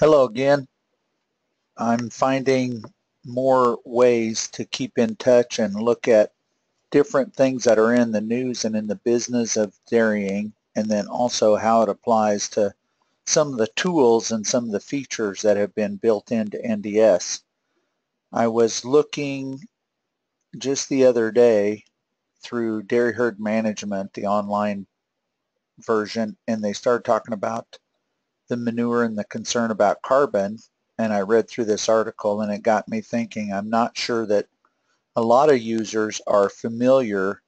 Hello again. I'm finding more ways to keep in touch and look at different things that are in the news and in the business of dairying and then also how it applies to some of the tools and some of the features that have been built into NDS. I was looking just the other day through Dairy Herd Management, the online version, and they started talking about the manure and the concern about carbon and I read through this article and it got me thinking I'm not sure that a lot of users are familiar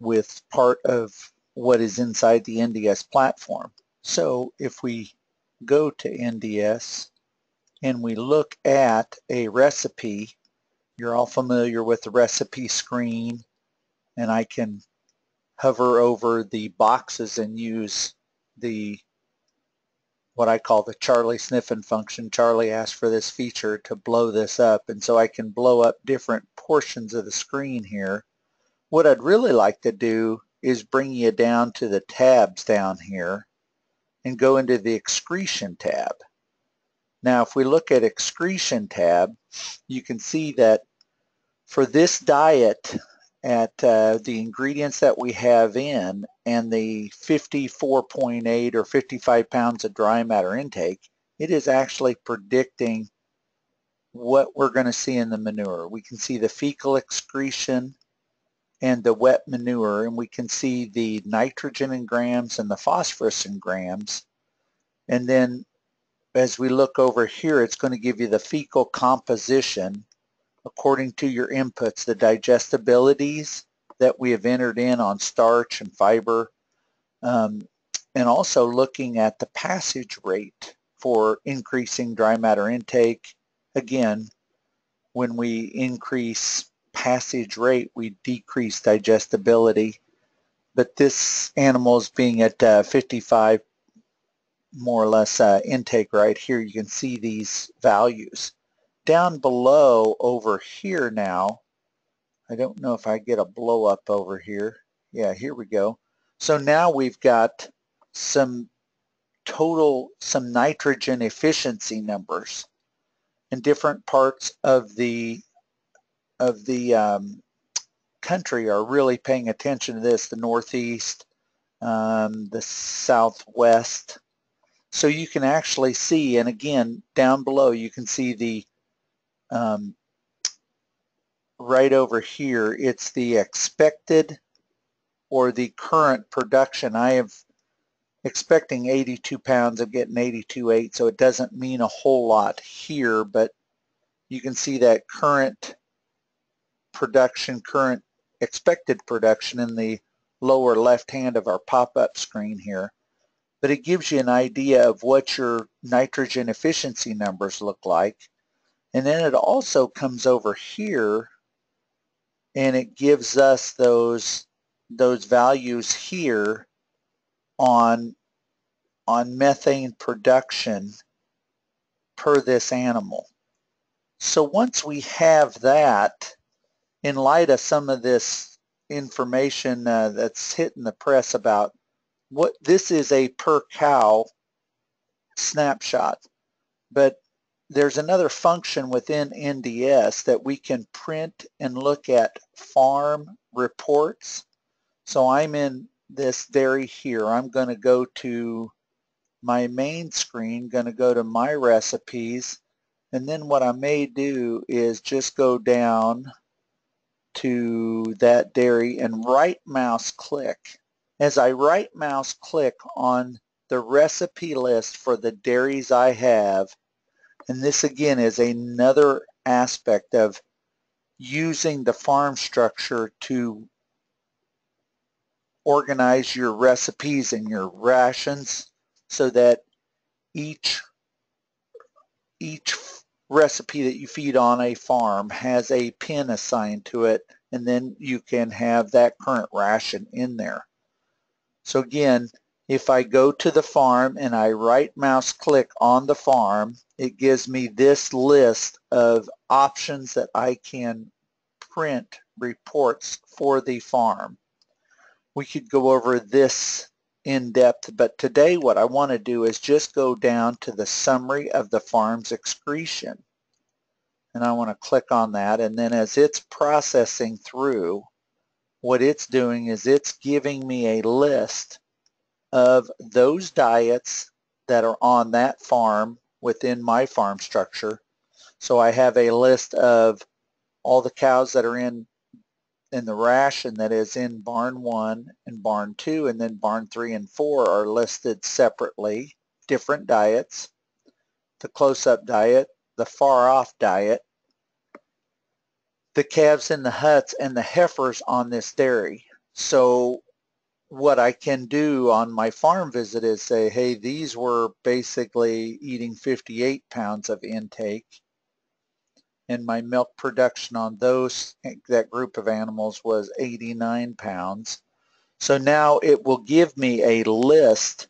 with part of what is inside the NDS platform. So if we go to NDS and we look at a recipe, you're all familiar with the recipe screen and I can hover over the boxes and use the what I call the Charlie sniffing function. Charlie asked for this feature to blow this up and so I can blow up different portions of the screen here. What I'd really like to do is bring you down to the tabs down here and go into the excretion tab. Now if we look at excretion tab you can see that for this diet at uh, the ingredients that we have in and the 54.8 or 55 pounds of dry matter intake, it is actually predicting what we're going to see in the manure. We can see the fecal excretion and the wet manure and we can see the nitrogen in grams and the phosphorus in grams and then as we look over here it's going to give you the fecal composition according to your inputs, the digestibilities that we have entered in on starch and fiber, um, and also looking at the passage rate for increasing dry matter intake. Again, when we increase passage rate, we decrease digestibility. But this animal is being at uh, 55 more or less uh, intake right here. You can see these values down below over here now, I don't know if I get a blow up over here. Yeah, here we go. So now we've got some total, some nitrogen efficiency numbers in different parts of the of the um, country are really paying attention to this, the Northeast, um, the Southwest. So you can actually see, and again, down below you can see the um, right over here, it's the expected or the current production. I have expecting 82 pounds. I'm getting 82.8, so it doesn't mean a whole lot here, but you can see that current production, current expected production in the lower left hand of our pop-up screen here. But it gives you an idea of what your nitrogen efficiency numbers look like. And then it also comes over here and it gives us those those values here on on methane production per this animal. So once we have that, in light of some of this information uh, that's hitting the press about what this is a per cow snapshot, but there's another function within NDS that we can print and look at farm reports. So I'm in this dairy here. I'm going to go to my main screen, going to go to my recipes, and then what I may do is just go down to that dairy and right mouse click. As I right mouse click on the recipe list for the dairies I have, and this again is another aspect of using the farm structure to organize your recipes and your rations so that each each recipe that you feed on a farm has a pin assigned to it and then you can have that current ration in there. So again, if I go to the farm and I right mouse click on the farm, it gives me this list of options that I can print reports for the farm. We could go over this in depth, but today what I want to do is just go down to the summary of the farm's excretion. And I want to click on that and then as it's processing through, what it's doing is it's giving me a list of those diets that are on that farm within my farm structure. So I have a list of all the cows that are in in the ration that is in barn 1 and barn 2 and then barn 3 and 4 are listed separately, different diets, the close-up diet, the far-off diet, the calves in the huts and the heifers on this dairy. So what I can do on my farm visit is say, hey, these were basically eating 58 pounds of intake and my milk production on those, that group of animals was 89 pounds. So now it will give me a list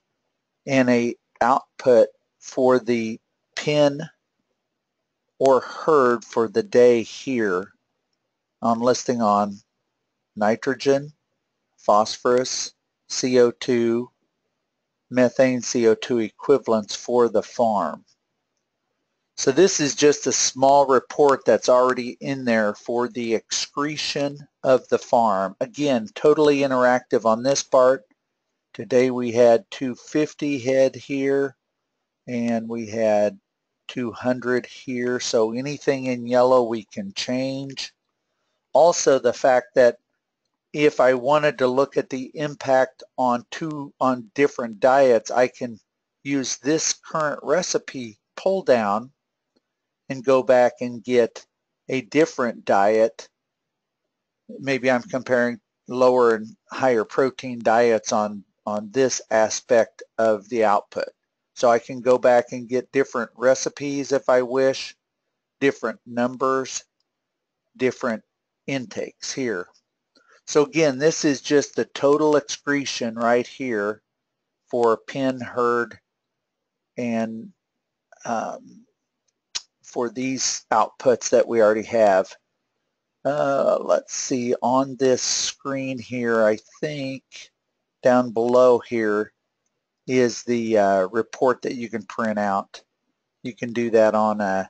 and a output for the pen or herd for the day here. I'm listing on nitrogen, phosphorus, CO2, methane CO2 equivalents for the farm. So this is just a small report that's already in there for the excretion of the farm. Again, totally interactive on this part. Today we had 250 head here and we had 200 here. So anything in yellow we can change. Also the fact that if I wanted to look at the impact on two on different diets, I can use this current recipe pull down and go back and get a different diet. Maybe I'm comparing lower and higher protein diets on, on this aspect of the output. So I can go back and get different recipes if I wish, different numbers, different intakes here. So again, this is just the total excretion right here for pen, herd, and um, for these outputs that we already have. Uh, let's see, on this screen here, I think down below here is the uh, report that you can print out. You can do that on a,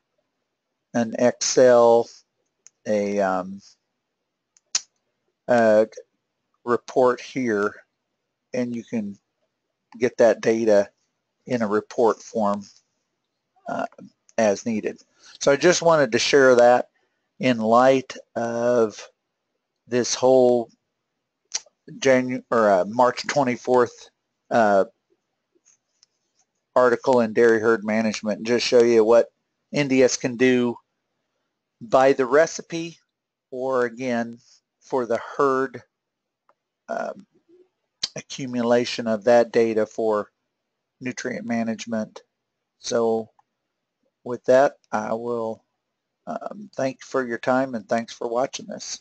an Excel, a um, uh, report here and you can get that data in a report form uh, as needed. So I just wanted to share that in light of this whole January or uh, March 24th uh, article in Dairy Herd Management and just show you what NDS can do by the recipe or again for the herd um, accumulation of that data for nutrient management. So with that, I will um, thank you for your time and thanks for watching this.